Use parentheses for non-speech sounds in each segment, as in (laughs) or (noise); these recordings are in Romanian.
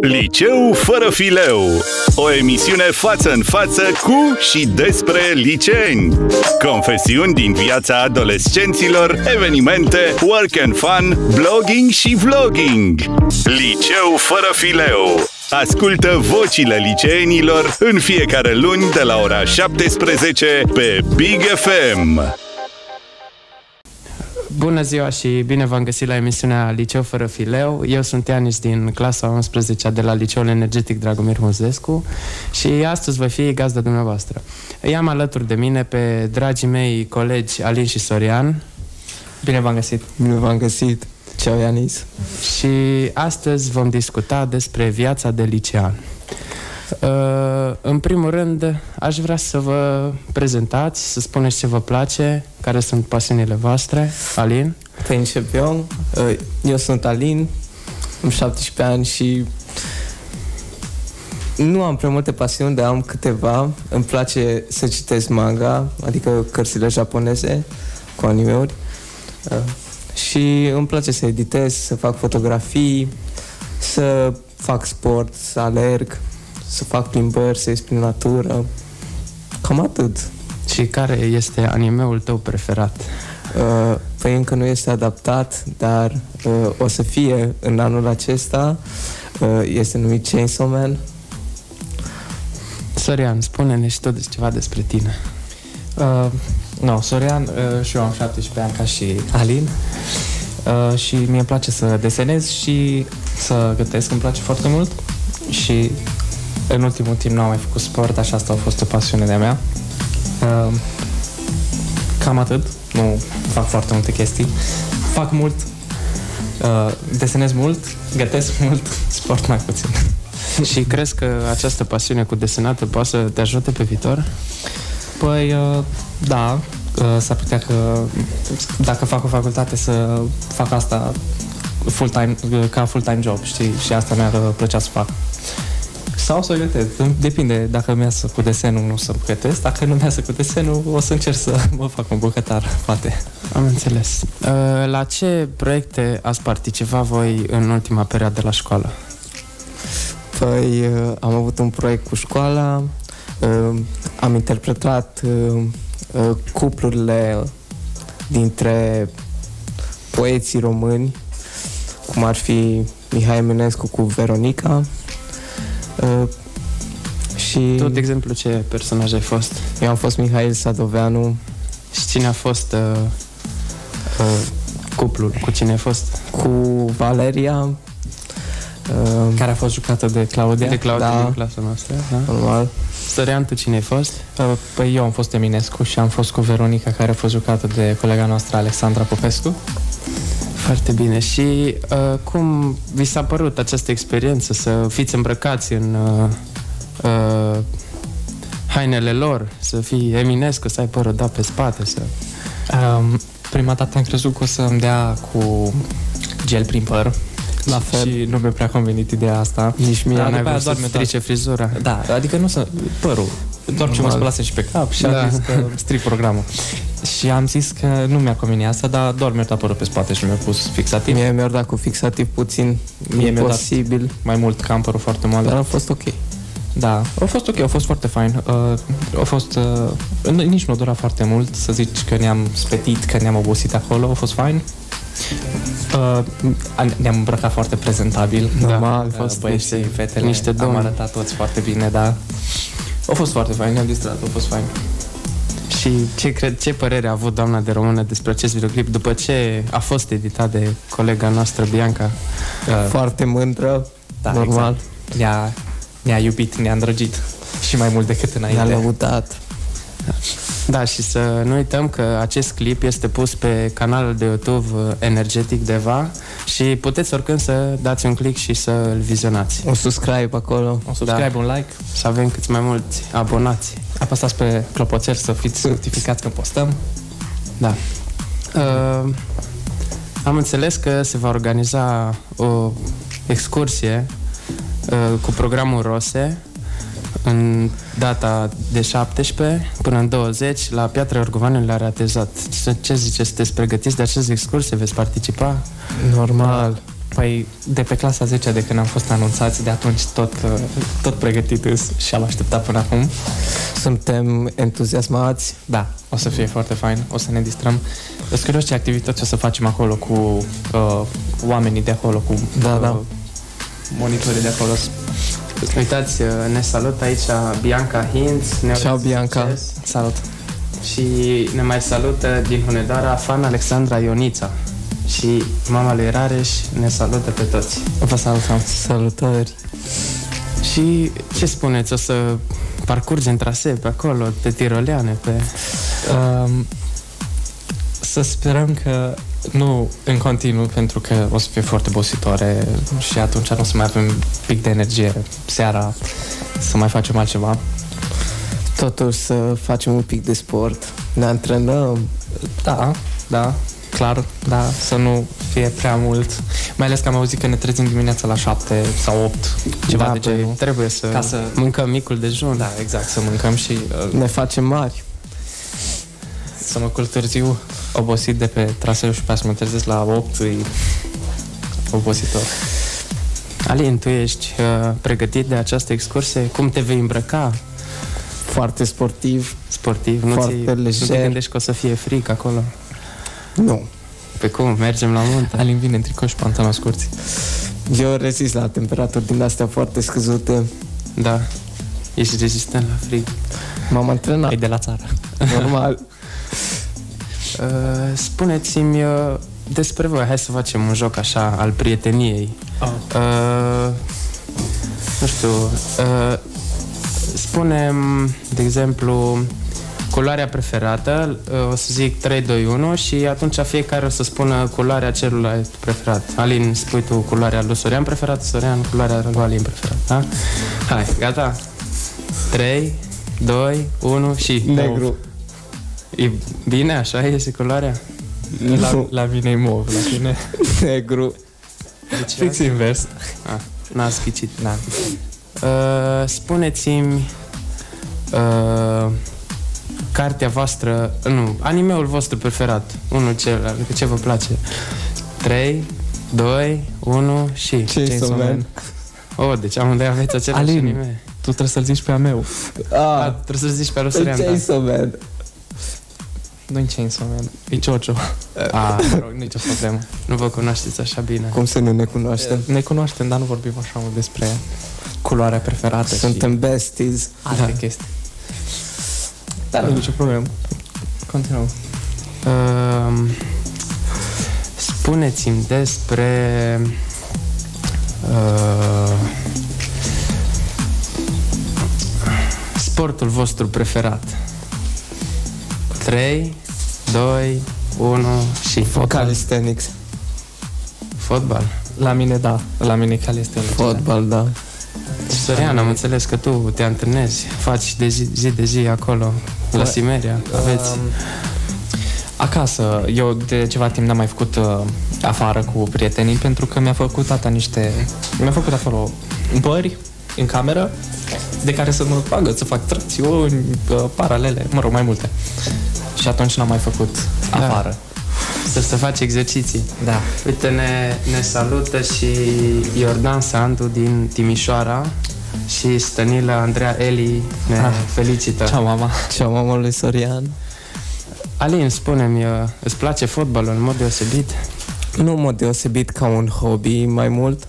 Liceu fără fileu. O emisiune față în față cu și despre liceeni. Confesiuni din viața adolescenților, evenimente, work and fun, blogging și vlogging. Liceu fără fileu. Ascultă vocile liceenilor în fiecare luni de la ora 17 pe Big FM. Bună ziua și bine v-am găsit la emisiunea Liceu fără fileu. Eu sunt Ianis din clasa 11 de la Liceul Energetic Dragomir Muzescu și astăzi voi fi gazda dumneavoastră. I-am alături de mine pe dragii mei colegi Alin și Sorian. Bine v-am găsit! Bine v-am găsit! Ceau, Ianis! Și astăzi vom discuta despre viața de licean. Uh, în primul rând, aș vrea să vă prezentați, să spuneți ce vă place, care sunt pasiunile voastre. Alin? Păi încep eu. Uh, eu sunt Alin, am 17 ani și nu am prea multe pasiuni, dar am câteva. Îmi place să citesc manga, adică cărțile japoneze cu animeuri. Uh, și îmi place să editez, să fac fotografii, să fac sport, să alerg, să fac plimbări, să ies prin natură. Cam atât. Și care este animeul tău preferat? Uh, păi încă nu este adaptat, dar uh, o să fie în anul acesta. Uh, este numit Chainsaw Man. Sorian, spune-ne și tot ceva despre tine. Uh, no, Sorian, uh, și eu am 17 ani ca și Alin. Uh, și mie îmi place să desenez și să gătesc, îmi place foarte mult. Și în ultimul timp nu am mai făcut sport, așa asta a fost o pasiune de-a mea. Uh, cam atât. Nu fac foarte multe chestii. Fac mult, uh, desenez mult, gătesc (laughs) mult, sport mai puțin. (laughs) și crezi că această pasiune cu desenatul poate să te ajute pe viitor? Păi, uh, da, uh, s-ar putea că dacă fac o facultate să fac asta full-time, uh, ca full-time job, știi? Și asta mi-ar plăcea să fac. Sau să gătesc. Depinde. Dacă mi iasă cu desenul, nu să gătesc. Dacă nu mi iasă cu desenul, o să încerc să mă fac un bucătar, poate. Am înțeles. La ce proiecte ați participat voi în ultima perioadă la școală? Păi am avut un proiect cu școala, am interpretat cuplurile dintre poeții români, cum ar fi Mihai Eminescu cu Veronica, Uh, și... Tu, de exemplu, ce personaj ai fost? Eu am fost Mihail Sadoveanu. Și cine a fost uh, uh, cuplul? Cu cine a fost? Cu Valeria. Uh, care a fost jucată de Claudia. De Claudia da. din clasa noastră, da? Normal. Sărean, tu cine ai fost? Uh, păi eu am fost Eminescu și am fost cu Veronica, care a fost jucată de colega noastră Alexandra Popescu. Foarte bine. Și uh, cum vi s-a părut această experiență să fiți îmbrăcați în uh, uh, hainele lor, să fii Eminescu, să ai părul dat pe spate? Să... Um, prima dată am crezut că o să îmi dea cu gel prin păr. La fel. Și nu mi-a prea convenit ideea asta. Nici mie n-ai vrut să strice frizura. Da, adică nu să... părul. Doar ce mă spălase și pe cap și da. am zis că stric programul. Și am zis că nu mi-a convenit asta, dar doar mi-a dat părul pe spate și mi-a pus fixativ. Mie mi-a dat cu fixativ puțin, Mie mi-a posibil. Dat mai mult că am părul foarte mare. Dar a fost ok. Da, a fost ok, a fost foarte fain. Uh, a fost... Uh, nici nu dura foarte mult să zici că ne-am spetit, că ne-am obosit acolo, a fost fain. Uh, ne-am îmbrăcat foarte prezentabil. Normal, uh, fost băieții, niște, fetele, niște am arătat toți foarte bine, da. A fost foarte fain, ne-am distrat, a fost fain. Și ce, cred, ce părere a avut doamna de română despre acest videoclip după ce a fost editat de colega noastră, Bianca? Uh, foarte mândră, da, normal. Exact. Ne-a, ne-a iubit, ne-a îndrăgit și mai mult decât înainte. Ne-a lăudat. Da, și să nu uităm că acest clip este pus pe canalul de YouTube uh, Energetic Deva și puteți oricând să dați un click și să îl vizionați. Un subscribe acolo. Un subscribe, da. un like. Să avem cât mai mulți abonați. Apăsați pe clopoțel să fiți notificați când postăm. Da. Uh, am înțeles că se va organiza o excursie uh, cu programul ROSE în data de 17 până în 20 la Piatra Orgovanului la Reatezat. Ce ziceți? Sunteți pregătiți de acest excursie? Veți participa? Normal. Păi de pe clasa 10 de când am fost anunțați, de atunci tot, uh, tot pregătit îs și am așteptat până acum. Suntem entuziasmați. Da, o să fie foarte fain, o să ne distrăm. Sunt curios ce activități o să facem acolo cu uh, oamenii de acolo, cu Da, uh, da. monitorii de acolo. Uitați, uh, ne salut aici Bianca Hinz. Ne Ciao, urez Bianca. succes. Salut! Și ne mai salută din Hunedoara fan Alexandra Ionița. Și mama lui Rareș ne salută pe toți. Vă salutăm! Salutări. Și ce spuneți? O să parcurgem trasee pe acolo, pe tiroleane, pe... Um, să sperăm că nu în continuu, pentru că o să fie foarte bositoare și atunci nu o să mai avem pic de energie seara să mai facem altceva. Totuși să facem un pic de sport. Ne antrenăm. Da, da, clar, da, să nu fie prea mult. Mai ales că am auzit că ne trezim dimineața la 7 sau 8, ceva da, de păi, genul. Trebuie să, Ca să- mâncăm micul dejun. Da, exact, să mâncăm și uh, Ne facem mari. să mă culc târziu obosit de pe traseu și pe să mă trezesc la 8 e obositor. Alin, tu ești uh, pregătit de această excursie? Cum te vei îmbrăca Foarte sportiv. sportiv? Nu, Foarte ți, nu te lejer. gândești că o să fie fric acolo? Nu. Pe cum? Mergem la munte? Alin vine în tricou și pantaloni scurți. Eu rezist la temperaturi din astea foarte scăzute. Da. Ești rezistent la frig. M-am antrenat. E de la țară. Normal. (laughs) Uh, spuneți-mi uh, despre voi. Hai să facem un joc așa al prieteniei. Oh. Uh, nu știu. Uh, spunem, de exemplu, culoarea preferată. Uh, o să zic 3, 2, 1 și atunci fiecare o să spună culoarea celuilalt preferat. Alin, spui tu culoarea lui Sorian preferat, Sorian culoarea lui Alin preferat. Da? Hai, gata? 3, 2, 1 și... Negru. E bine, așa este culoarea? La, Nu. la mine e mov, la tine (laughs) Negru. Deci, fix invers. Ah, n-ați ghicit. Da. Uh, spuneți-mi uh, cartea voastră, nu, animeul vostru preferat, unul celălalt, adică ce vă place. 3, 2, 1 și... Chainsaw Man. Oh, deci amândoi aveți același Alin. anime. Tu trebuie să-l zici pe a meu. Ah, Ah, trebuie să zici pe Rusurian, da. Chainsaw Man. Nu-i Chainsaw Man. E Jojo. Ah, Mă rog, nicio problemă. nu vă cunoașteți așa bine. Cum să nu ne cunoaștem? Ne cunoaștem, dar nu vorbim așa mult despre culoarea preferată Suntem și besties. alte Da. chestii. Dar nu e nicio problemă. Continuăm. Uh, spuneți-mi despre uh, sportul vostru preferat. 3, 2, 1 și Calisthenics. fotbal. La mine, da. La mine calistenic. Fotbal, da. Sorian, am înțeles că tu te antrenezi, faci de zi, zi de zi acolo, la Păi, Simeria, aveți... Um, acasă, eu de ceva timp n-am mai făcut uh, afară cu prietenii pentru că mi-a făcut tata niște... Mi-a făcut acolo bări în cameră de care să mă bagă, să fac tracțiuni, uh, paralele, mă rog, mai multe. Și atunci n-am mai făcut Da. afară. Să se faci exerciții. Da. Uite, ne, ne salută și Iordan Sandu din Timișoara și Stănilă Andreea Eli ne Ah. felicită. Ceau, mama. Cea mamă lui Sorian. Alin, spune-mi, uh, îți place fotbalul în mod deosebit? Nu în mod deosebit ca un hobby mai mult.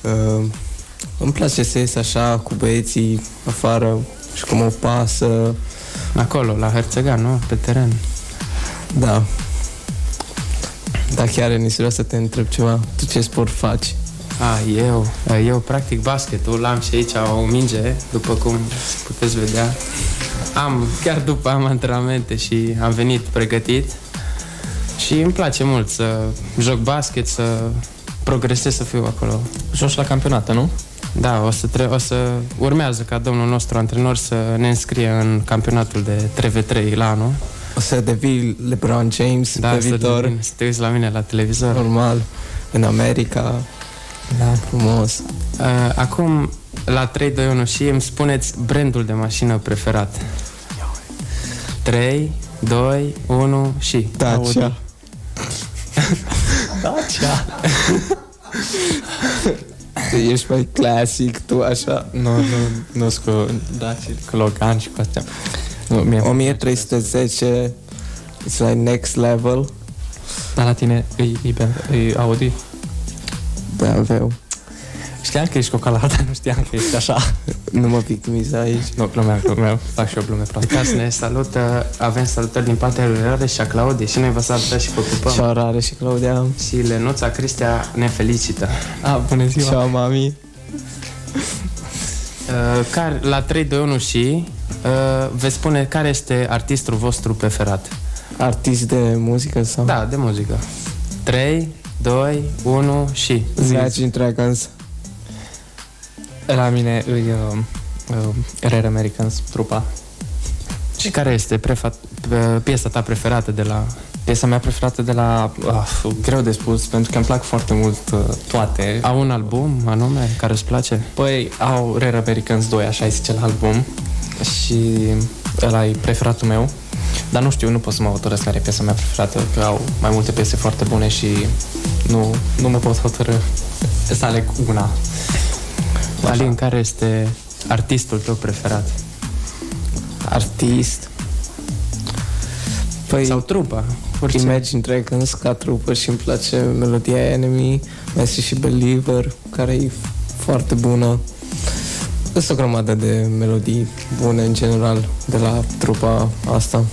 Uh, îmi place să ies așa cu băieții afară și cum o pasă. Acolo, la Herțegan, nu? Pe teren. Da. Dar chiar Enis, vreau să te întreb ceva. Tu ce sport faci? A, eu, uh, eu practic basketul, am și aici o minge, după cum puteți vedea. Am, chiar după am antrenamente și am venit pregătit și îmi place mult să joc basket, să progresez, să fiu acolo Joci la campionată, nu? Da, o să, tre- o să urmează ca domnul nostru antrenor să ne înscrie în campionatul de 3v3 la anul. O să devii LeBron James Da, pe să, viitor. devin, să te uiți la mine la televizor. Uh, Normal. În America. Da. Frumos. acum, la 3, 2, 1 și îmi spuneți brandul de mașină preferat. 3, 2, 1 și... Dacia. (laughs) Dacia. (laughs) Ești mai clasic, tu așa. Nu, nu, nu sunt cu, da, și cu Logan și cu astea. Nu, mie 1310 It's like next level Dar la tine e, e, BMW, e Audi? BMW Știam că ești cocalat, (laughs) dar nu știam că ești așa. Nu mă victimiza aici Nu, glumeam, glumeam. Fac și eu glume proaste. Ca să ne salută, avem salutări din partea lui Rare și a Claudie și noi vă salutăm și vă pupăm. Ciao Rare și Claudia Și Lenuța Cristia ne felicită. A, bună ziua. Ciao mami Uh, care, la 3, 2, 1 și uh, veți spune care este artistul vostru preferat. Artist de muzică sau? Da, de muzică. 3, 2, 1 și... Imagine Dragons La mine e uh, uh, Rare Americans, trupa. Și care este prefa- uh, piesa ta preferată de la... Piesa mea preferată de la... Uh, greu de spus, pentru că îmi plac foarte mult uh, toate. Au un album anume care îți place? Păi, au Rare Americans 2, așa îi zice la album. Și ăla e preferatul meu. Dar nu știu, nu pot să mă hotărăsc care e piesa mea preferată, că au mai multe piese foarte bune și nu, nu mă pot hotărâ să aleg una. Alin, care este artistul tău preferat? Artist Păi Sau trupa? Orice. Imagine Dragons ca trupă și îmi place melodia Enemy Mai este și Believer care e foarte bună Sunt o grămadă de melodii bune în general de la trupa asta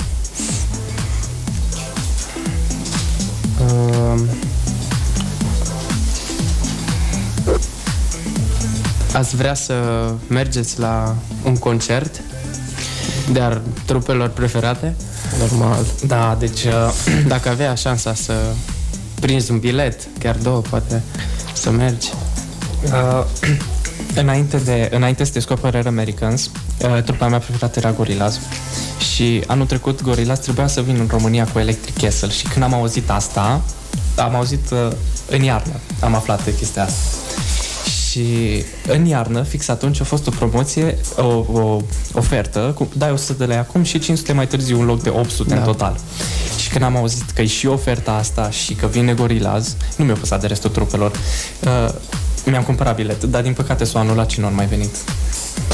Uh, ați vrea să mergeți la un concert de ar trupelor preferate? Normal Da, deci... Uh, (clears throat) Dacă avea șansa să prinzi un bilet, chiar două, poate, să mergi. Uh, (clears throat) înainte, de, înainte să descoper Rare Americans, uh, trupa mea preferată era Gorillaz. Și anul trecut Gorillaz trebuia să vin în România cu Electric Castle și când am auzit asta, am auzit uh, în iarnă, am aflat de chestia asta. Și în iarnă, fix atunci, a fost o promoție, o, o ofertă, cu, dai 100 de lei acum și 500 mai târziu, un loc de 800 da. în total. Și când am auzit că e și oferta asta și că vine Gorillaz, nu mi-a păsat de restul trupelor, uh, mi-am cumpărat bilet, dar din păcate s-a anulat și nu am mai venit.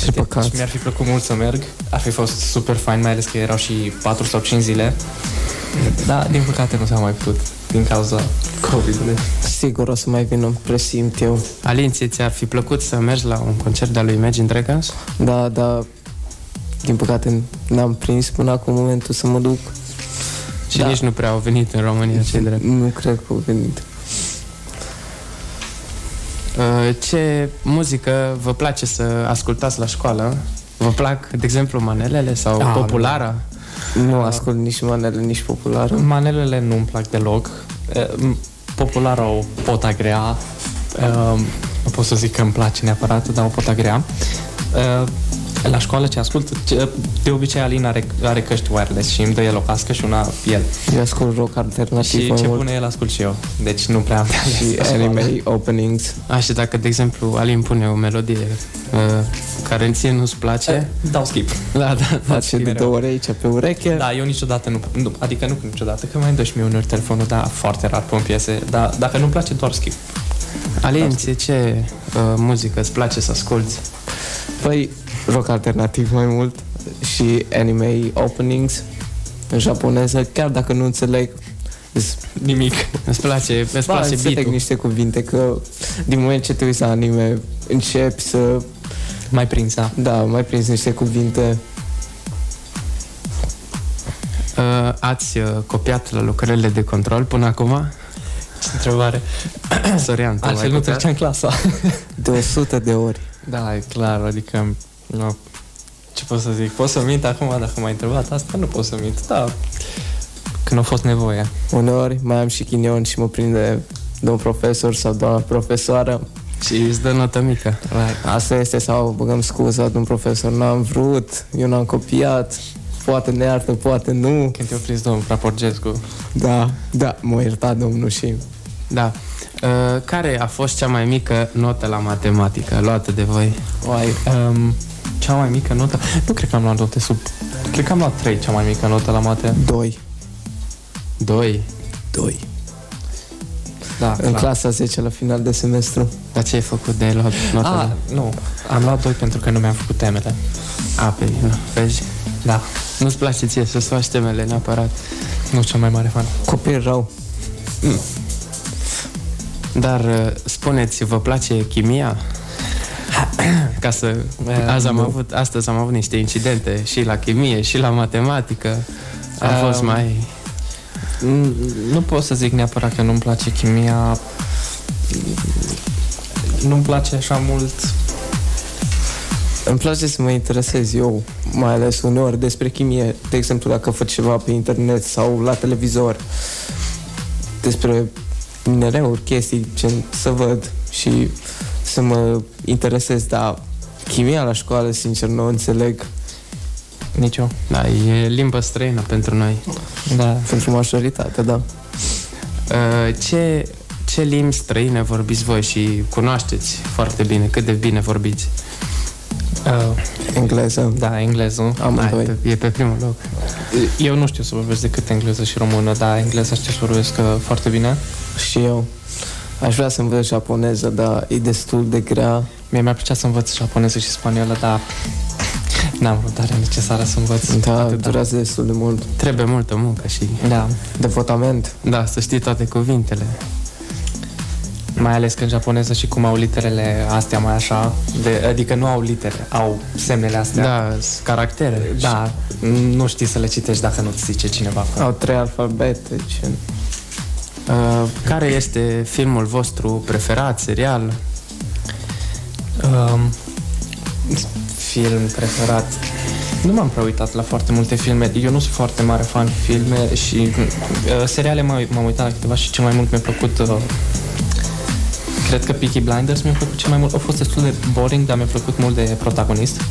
Ce păcat Și mi-ar fi plăcut mult să merg, ar fi fost super fain, mai ales că erau și 4 sau 5 zile. Dar din păcate nu s-a mai putut din cauza COVID-ului. Sigur o să mai vină, presimt eu Alin, ție ți-ar fi plăcut să mergi la un concert de-al lui Imagine Dragons? Da, da Din păcate n-am prins până acum momentul să mă duc Și Da. nici nu prea au venit în România cei drept. Nu cred că au venit Uh, Ce muzică vă place să ascultați la școală? Vă plac, de exemplu, manelele sau Ah, populara? Nu ascult nici manele, nici populară Manelele nu-mi plac deloc. Eh, m- Populara o pot agrea. Eh, Nu pot să zic că îmi place neapărat, dar o pot agrea. Eh, La școală ce ascult, ce- de obicei Alin are, are căști wireless și îmi dă el o cască și una el. Eu ascult rock alternativ Și mai ce mult pune el ascult și eu. Deci nu prea am de ales și (laughs) la școală. anime openings A, și dacă, de exemplu, Alin pune o melodie uh, care în ție nu-ți place, Dau skip. da, da, da. face de mereu. două ori aici pe ureche Da, eu niciodată nu, nu adică nu niciodată, că mai dă și mie uneori telefonul, dar foarte rar pun piese, dar dacă nu-mi place, doar skip. Alin, ție ce uh, muzică îți place să asculti? Păi rock alternativ mai mult și anime openings în japoneză, chiar dacă nu înțeleg îs- Nimic. (laughs) Îți place, îți Ba, place înțeleg beat niște cuvinte că din moment ce te uiți la anime începi să Mai prins, da. da, mai prinzi niște cuvinte uh, Ați uh, copiat la lucrările de control până acum? Întrebare. Sorian, tu Altfel ai nu copiat? treceam clasa. de 100 de ori. Da, e clar, adică... Nu, ce pot să zic? Pot să mint acum, dacă m-ai întrebat asta, nu pot să mint. Da, când a fost nevoie. Uneori mai am și chinion și mă prinde domn profesor sau doamna profesoară. Și îți dă notă mică. Asta este sau băgăm scuza, domn profesor, n-am vrut, eu n-am copiat, poate ne iartă, poate nu. Când te-a prins domnul Raporgescu. Da, da, m-a iertat domnul și Da. Uh, care a fost cea mai mică notă la matematică luată de voi? Oai, um, cea mai mică notă... Nu cred că am luat note sub... Cred că am luat 3 cea mai mică notă la mate. 2. 2. 2. da, în clar. clasa 10 la final de semestru. Dar ce ai făcut de luat notele? Ah, nu, am luat 2 pentru că nu mi-am făcut temele. A, pe nu, vezi? Da, Nu-ți place ție să-ți faci temele neapărat. nu cel mai mare fan. Copil rău. Dar uh, spuneți, vă place chimia? (coughs) Ca să... Azi am nu. avut, astăzi am avut niște incidente și la chimie și la matematică. A Um, fost mai... Mm, Nu pot să zic neapărat că nu-mi place chimia. Nu-mi place așa mult. Îmi place să mă interesez eu, mai ales uneori despre chimie. De exemplu, dacă fac ceva pe internet sau la televizor despre minereuri, chestii, ce să văd și să mă interesez, dar chimia la școală, sincer, nu o înțeleg. Nici eu. Da, e limbă străină pentru noi. Da. Pentru majoritate, da. Uh, Ce, ce limbi străine vorbiți voi și cunoașteți foarte bine? Cât de bine vorbiți? Uh, Engleză, da, engleză. Da, amândoi. e, pe, e pe primul loc. Eu nu știu să vorbesc decât engleză și română, dar engleza știu să vorbesc uh, foarte bine. Și eu. Aș vrea să învăț japoneză, dar e destul de grea. Mie mi-ar plăcea să învăț japoneză și spaniolă, dar n-am răbdarea necesară să învăț. Da, atât, durează destul de mult. Trebuie multă muncă și... Da, Devotament. Da, să știi toate cuvintele. mai ales că în japoneză și cum au literele astea mai așa, de, adică nu au litere, au semnele astea. Da, sunt caractere. Da, nu știi să le citești dacă nu-ți zice cineva. Au trei alfabete. Ce... Uh, care este filmul vostru preferat, serial? Um, film preferat. Nu m-am prea uitat la foarte multe filme. Eu nu sunt foarte mare fan filme și uh, seriale m- m-am uitat la câteva și cel mai mult mi-a plăcut uh, Cred că Peaky Blinders mi-a plăcut cel mai mult. A fost destul de boring, dar mi-a plăcut mult de protagonist.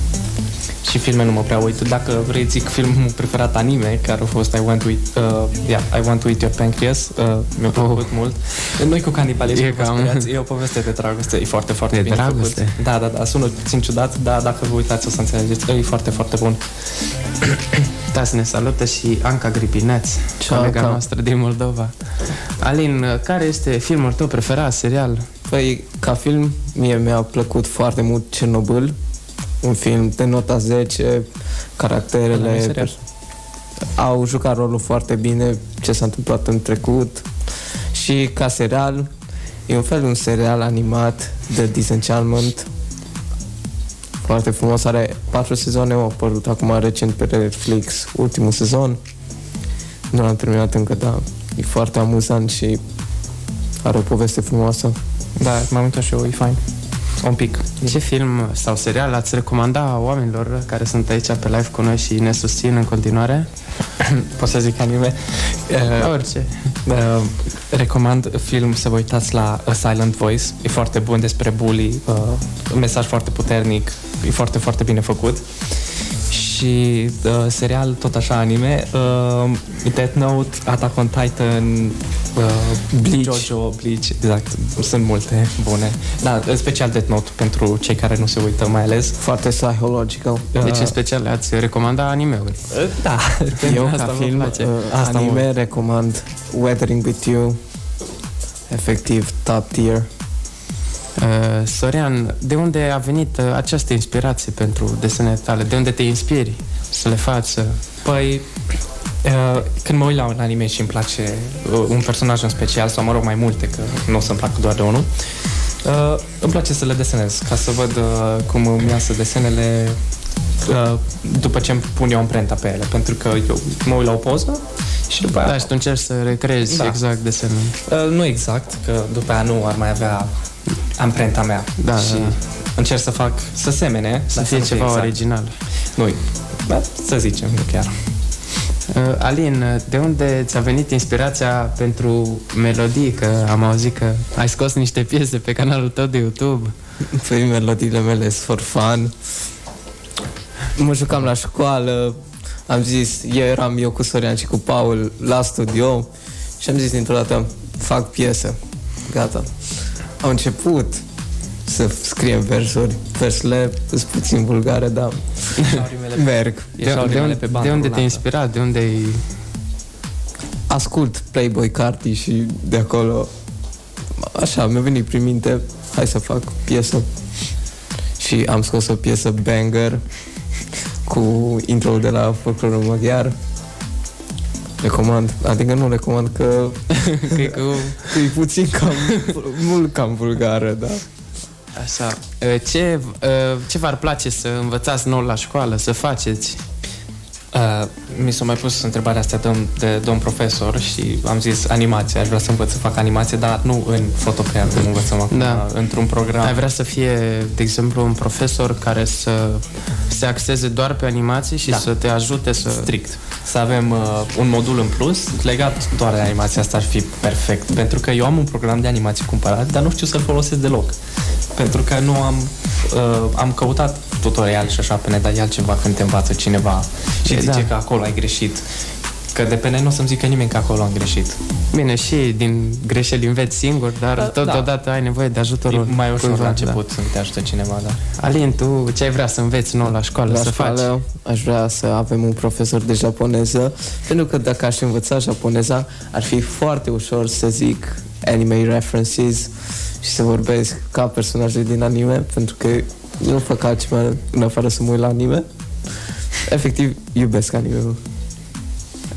Și filme nu mă prea uit. Dacă vrei zic filmul preferat anime, care a fost I Want to Eat, uh, yeah, I Want to Eat Your Pancreas, uh, mi-a plăcut Oh. mult. Nu cu canibalism, E e, cam- e o poveste de dragoste, e foarte, foarte De bine dragoste? făcut. Da, da, da, sună puțin ciudat, dar dacă vă uitați o să înțelegeți, e foarte, foarte bun. Da, să ne salută și Anca Gripineț, Ciao, colega Anca. noastră din Moldova. Alin, care este filmul tău preferat, serial? Păi, ca film, mie mi-a plăcut foarte mult Cernobâl, un film de nota 10, Ăla nu e caracterele serial. au jucat rolul foarte bine, ce s-a întâmplat în trecut și ca serial, e un fel de un serial animat de Disenchantment, foarte frumos, are patru sezoane, au apărut acum recent pe Netflix, ultimul sezon, nu l-am terminat încă, dar e foarte amuzant și are o poveste frumoasă. Da, m-am uitat și eu, e fain. Un pic. Ce film sau serial ați recomanda oamenilor care sunt aici pe live cu noi și ne susțin în continuare? (coughs) Pot să zic anime. Uh, Orice. Uh, recomand film să vă uitați la A Silent Voice. E foarte bun despre bully, uh, un mesaj foarte puternic, e foarte, foarte bine făcut. Și uh, serial, tot așa anime, uh, Death Note, Attack on Titan, uh, Bleach. Jojo, Bleach, exact, sunt multe bune. Da, în special Death Note pentru cei care nu se uită mai ales. Foarte psychological. Deci, în Uh, special, ați recomanda anime-uri. uh, Da, (laughs) Eu asta ca vă film place. uh, Asta anime recomand Weathering with You. Efectiv, top tier. Uh, Sorian, de unde a venit uh, această inspirație pentru desenele tale? De unde te inspiri să le faci? să- Păi, uh, când mă uit la un anime și îmi place uh, un personaj în special, sau mă rog mai multe, că nu o să-mi placă doar de unul, uh, îmi place să le desenez, ca să văd uh, cum îmi iasă desenele uh, după ce îmi pun eu amprenta pe ele, pentru că eu mă uit la o poză și după aia... Da, și tu încerci să recreezi Da. exact desenul. Uh, nu exact, că după aia nu ar mai avea amprenta mea. Da, și da, da. încerc să fac, să semene, Să dar fie nu ceva exact. original. Nu, da, să zicem, nu chiar. Uh, Alin, uh, de unde ți-a venit inspirația pentru melodii? Că am auzit că ai scos niște piese pe canalul tău de YouTube. Păi melodiile mele sunt for fun. Mă jucam la școală, am zis, eu eram eu cu Sorian și cu Paul la studio și am zis dintr-o dată, fac piesă. Gata. Au început să scriem versuri. Versurile sunt puțin vulgare, dar merg. De, Ieșeau de, rimele unde, pe bandă de unde te-ai rulantă. inspirat? De unde ai... Ascult Playboy Carti și de acolo așa, mi-a venit prin minte, hai să fac piesă. Și am scos o piesă banger cu intro de la folclorul maghiar. Recomand, adică nu recomand că (laughs) Cred că că e puțin cam, (laughs) mult cam vulgară, da. Așa. Uh, Ce, uh, ce v-ar place să învățați nou la școală, să faceți? Uh, mi s-a mai pus întrebarea asta de, de domn profesor și am zis animație. Aș vrea să învăț să fac animație, dar nu în fotocreat, cum învățăm acum, Da. într-un program. Ai vrea să fie, de exemplu, un profesor care să se axeze doar pe animații și Da. să te ajute să... strict. Să avem uh, un modul în plus legat doar de animația asta ar fi perfect. Pentru că eu am un program de animație cumpărat, dar nu știu să-l folosesc deloc. Pentru că nu am uh, am căutat tutorial și așa pe net, dar e altceva când te învață cineva și E, zice da. că acolo ai greșit. Că de pe net nu o să-mi zică nimeni că acolo am greșit. Bine, și din greșeli înveți singur, dar Da, totodată ai nevoie de E ajutorul mai ușor cuiva, la început să te ajute cineva, da. Da. Alin, tu ce ai vrea să înveți nou la școală, La să faci? școală aș vrea să avem un profesor de japoneză, pentru că dacă aș învăța japoneza, ar fi foarte ușor să zic anime references și să vorbesc ca personaje din anime, pentru că eu nu fac altceva în afară să mă uit la anime. Efectiv, iubesc anime-ul.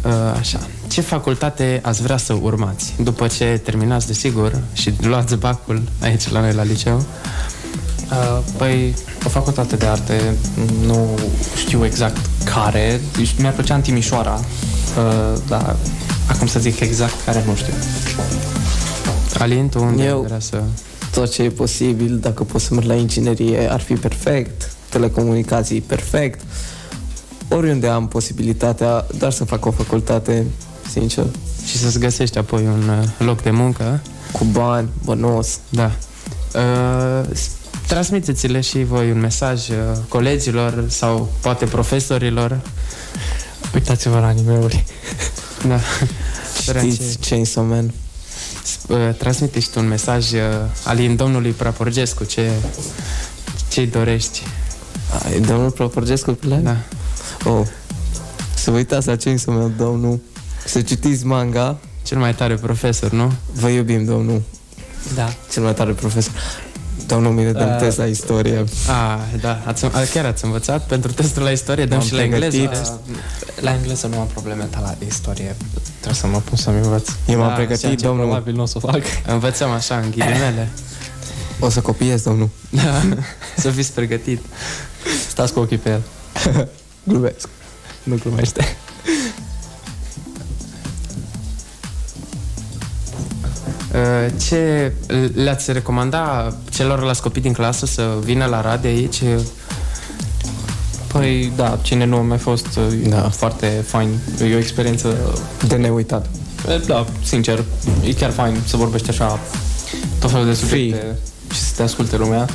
Uh, Așa. Ce facultate ați vrea să urmați? După ce terminați, desigur, și luați bacul aici la noi la liceu? Uh, Păi, o facultate de arte, nu știu exact care. Mi-ar plăcea în Timișoara, uh, dar acum să zic exact care nu știu. Alin, tu unde Eu- ai vrea să... Tot ce e posibil, dacă pot să merg la inginerie, ar fi perfect. Telecomunicații, perfect. Oriunde am posibilitatea, doar să fac o facultate, sincer, Și să-ți găsești apoi un uh, loc de muncă? cu bani, bănos. Da. Uh, s- transmiteți-le și voi un mesaj uh, colegilor sau poate profesorilor. Uitați-vă la anime-uri. Da. Sperăm Știți Chainsaw Man? Uh, transmite și tu un mesaj uh, Alin domnului Praporgescu, ce ce-i dorești. Ai, domnul Proporgescu pe live? Da. Oh. Să vă uitați la Chainsaw Man, domnul. Să citiți manga. Cel mai tare profesor, nu? Vă iubim, domnul. Da. Cel mai tare profesor. Domnul, mine dăm Da. test la istorie. Ah, da, ați, a, chiar ați învățat pentru testul la istorie, dăm M-am și la engleză. Pregătit. test. La engleză nu am probleme, dar la istorie trebuie să mă pun să-mi învăț. Eu m-am Da, pregătit, Ceea ce domnul. probabil nu o să o fac. Învățăm așa, în ghilimele. O să copiez, domnul. Da, să fiți pregătit. Stați cu ochii pe el. Glumesc. Nu glumește. Uh, Ce le-ați recomanda celorlalți copii din clasă să vină la radio aici? Păi, da, cine nu a mai fost Da. da. foarte fain. E o experiență, De neuitat. e, da, sincer, e chiar fain să vorbești așa tot felul de subiecte și să te asculte lumea.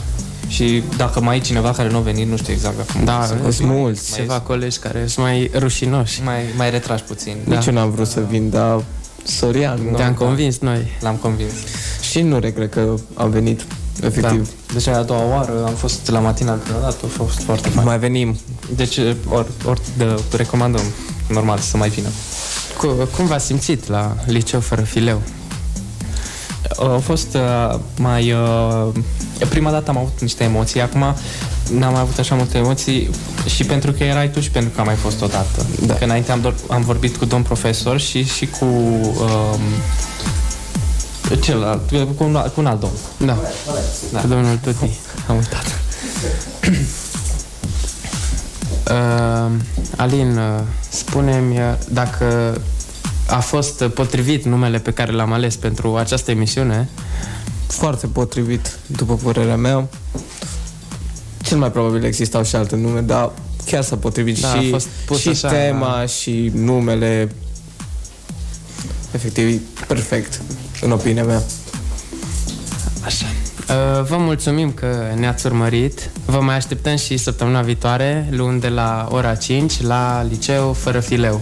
Și dacă mai e cineva care nu a venit, nu știu exact acum. Da, să sunt mulți. Ceva colegi care sunt mai rușinoși. mai, mai retragi puțin. Da. Nici eu n-am vrut să vin, dar Sorian. nu? Te-am da. convins noi. L-am convins. Și nu regret că am venit. Efectiv. Da. Deci a doua oară am fost la matina prima dată, a fost foarte fain. Mai venim. Deci ori, ori de, recomandăm normal să mai vină. Cu, cum v-ați simțit la liceu fără fileu? A fost uh, mai... Uh, prima dată am avut niște emoții, acum n-am mai avut așa multe emoții și pentru că erai tu și pentru că am mai fost odată. Da. Că înainte am, dor- am vorbit cu domn profesor și, și cu... Um, celălalt, cu un, cu un alt domn. Da, Da. cu domnul Tuti. Am uitat. Uh, (clears throat) Alin, uh, spune-mi uh, dacă a fost uh, potrivit numele pe care l-am ales pentru această emisiune. Foarte potrivit, după părerea mea. Cel mai probabil existau și alte nume, dar chiar s-a potrivit Da, a și, fost pus și așa, tema da. și numele. Efectiv, e perfect, în opinia mea. Așa. Uh, Vă mulțumim că ne-ați urmărit. Vă mai așteptăm și săptămâna viitoare, luni de la ora 5, la liceu fără fileu.